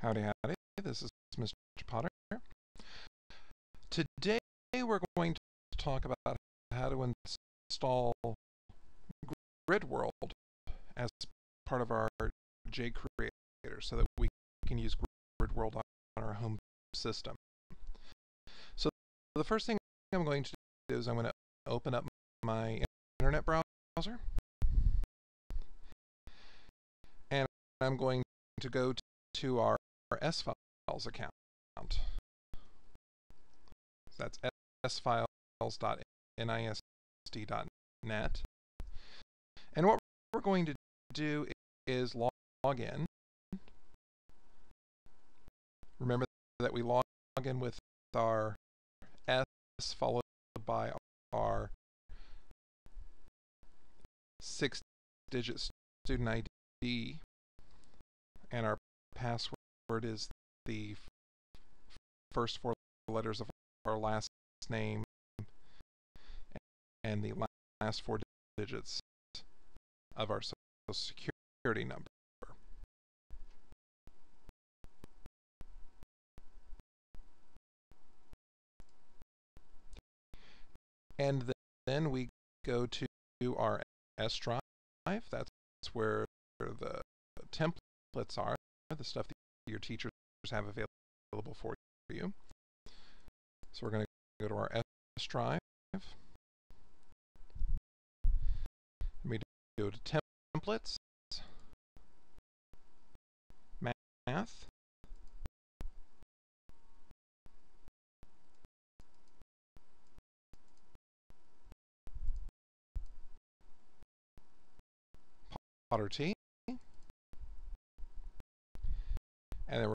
Howdy, howdy. This is Mr. Potter. Today we're going to talk about how to install Grid World as part of our JCreator so that we can use Grid World on our home system. So the first thing I'm going to do is I'm going to open up my internet browser and I'm going to go to our sfiles account. So that's sfiles.nist.net. And what we're going to do is log in. Remember that we log in with our S followed by our six digit student ID and our password is the first four letters of our last name and the last four digits of our social security number. And then we go to our S drive. That's where the templates are, the stuff that your teachers have available for you. So we're going to go to our S drive. And We go to templates, math, Potter T. And then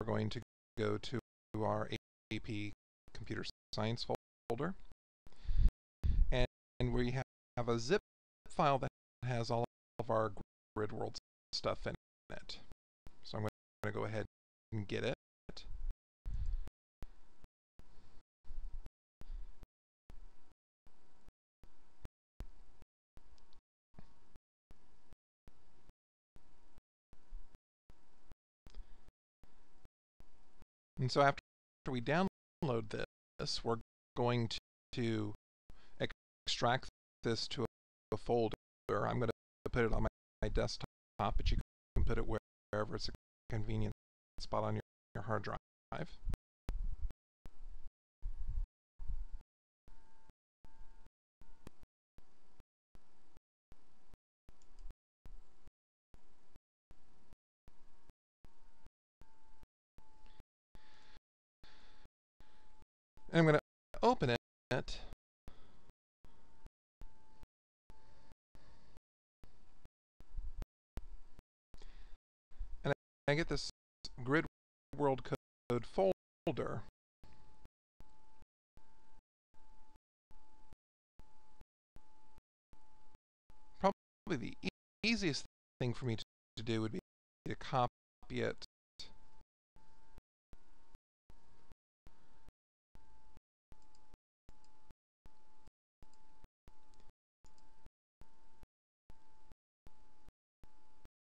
we're going to go to our AP Computer Science folder. And, and we have a zip file that has all of our grid world stuff in it. So I'm going to go ahead and get it. And so after we download this, we're going to extract this to a folder. I'm going to put it on my, desktop, but you can put it wherever it's a convenient spot on your hard drive. I'm going to open it. And I get this grid world code folder. Probably the e easiest thing for me to, to do would be to copy it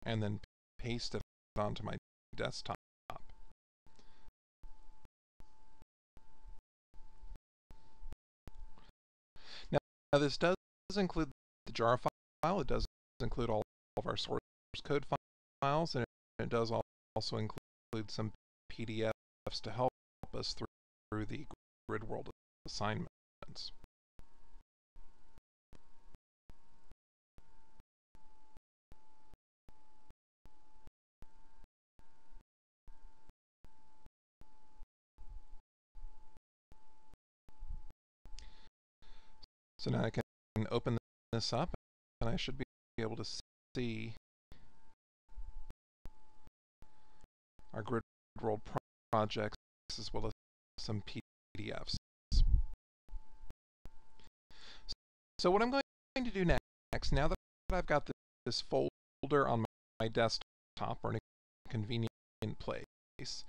and then paste it onto my desktop. Now, now this does include the jar file, it does include all of our source code files, and it does also include some PDFs to help us through, through the grid world assignments. So now I can open this up and I should be able to see our grid world projects as well as some PDFs. So what I'm going to do next, now that I've got this folder on my desktop or in a convenient place, is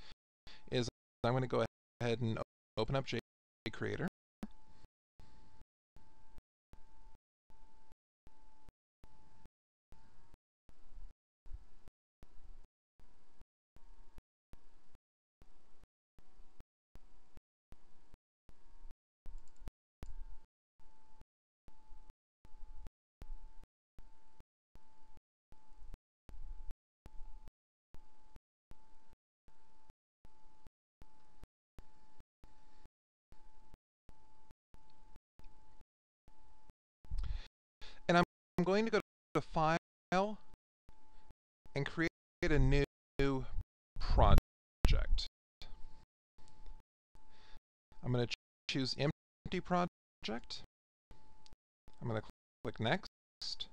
I'm going to go ahead and open up JCreator. Going to go to File and create a new project. I'm going to choose Empty Project. I'm going to click Next.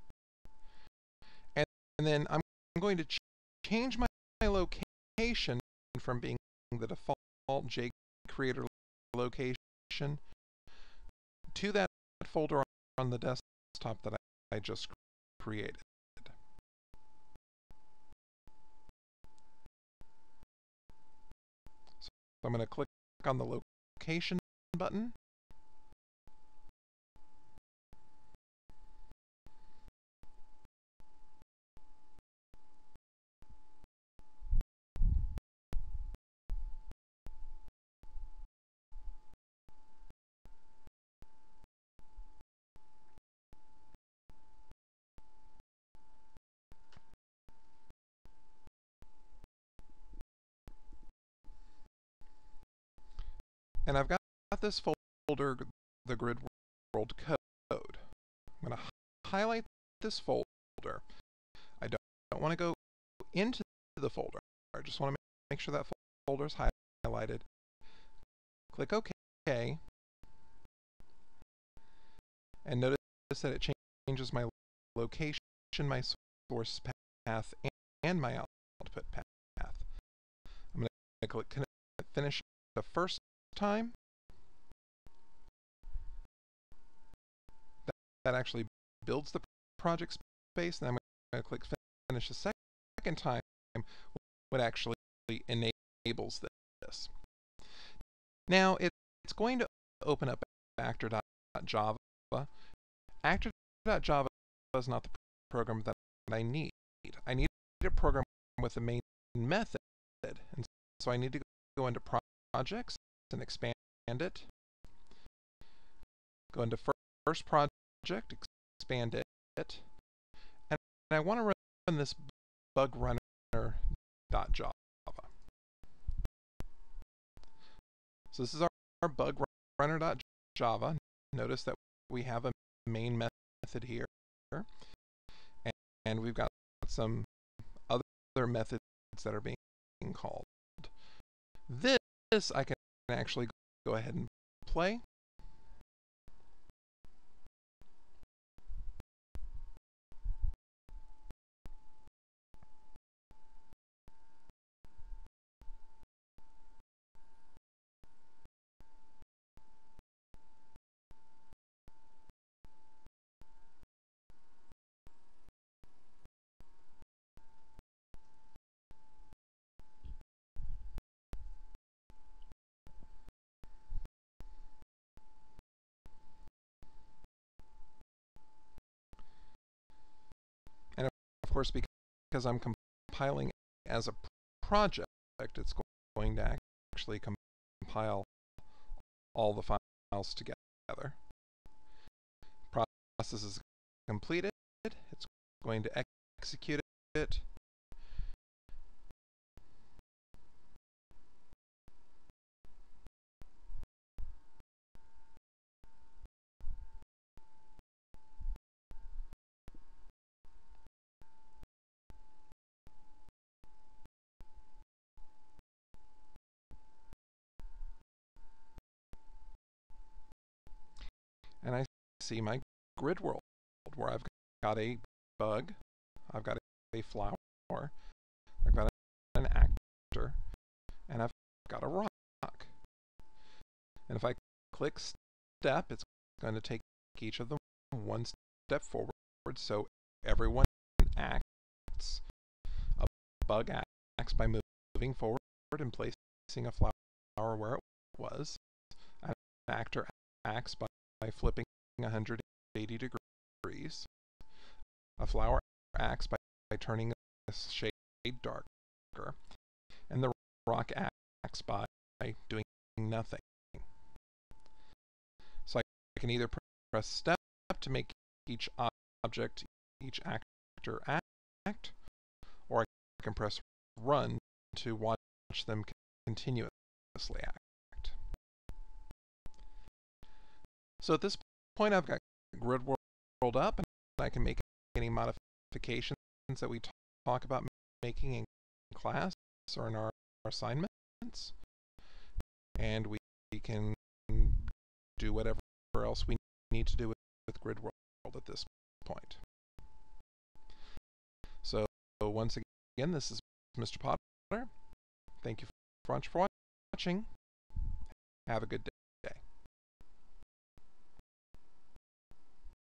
And, and then I'm going to ch change my, my location from being the default jCreator location to that folder on the desktop that I, just created. So I'm going to click on the location button. And I've got this folder, the grid world code. I'm going to highlight this folder. I don't, don't want to go into the folder. I just want to make sure that folder is highlighted. Click OK. And notice that it changes my location, my source path, and my output path. I'm going to click Finish the first time. That, actually builds the project space, and I'm going to click finish a second time, what actually enables this. Now it, it's going to open up actor.java. Actor.java is not the program that I need. I need a program with a main method, and so I need to go into projects and expand it. Go into first project, expand it, and I want to run this bug runner.java. So this is our, our bug runner.java. Notice that we have a main method here, and, and we've got some other methods that are being called. This I can actually go ahead and play. Course, because I'm compiling as a project, it's going to actually compile all the files together. Process is completed. It's going to execute it. and I see my grid world where I've got a bug, I've got a flower, I've got an actor, and I've got a rock. And if I click step, it's going to take each of them one step forward so everyone acts. A bug acts by moving forward and placing a flower where it was. An actor acts by by flipping 180 degrees. A flower acts by, by turning the shade darker. And the rock acts by doing nothing. So I can either press step to make each object, each actor act, or I can press run to watch them continuously act. So at this point I've got grid world up and I can make any modifications that we talk about making in class or in our, assignments. And we, can do whatever else we need to do with, with Grid World at this point. So once again, this is Mr. Potter. Thank you for watching. Have a good day.